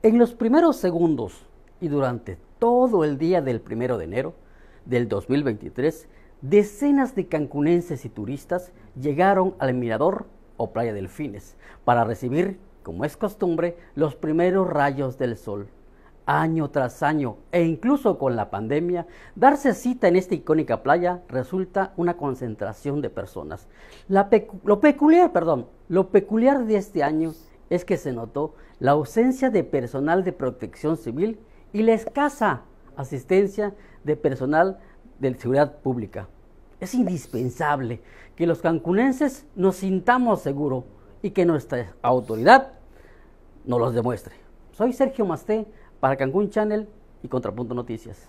En los primeros segundos y durante todo el día del primero de enero del 2023, decenas de cancunenses y turistas llegaron al mirador o playa Delfines para recibir, como es costumbre, los primeros rayos del sol. Año tras año, e incluso con la pandemia, darse cita en esta icónica playa resulta una concentración de personas. lo peculiar, perdón, lo peculiar de este año es que se notó la ausencia de personal de protección civil y la escasa asistencia de personal de seguridad pública. Es indispensable que los cancunenses nos sintamos seguros y que nuestra autoridad nos los demuestre. Soy Sergio Masté para Cancún Channel y Contrapunto Noticias.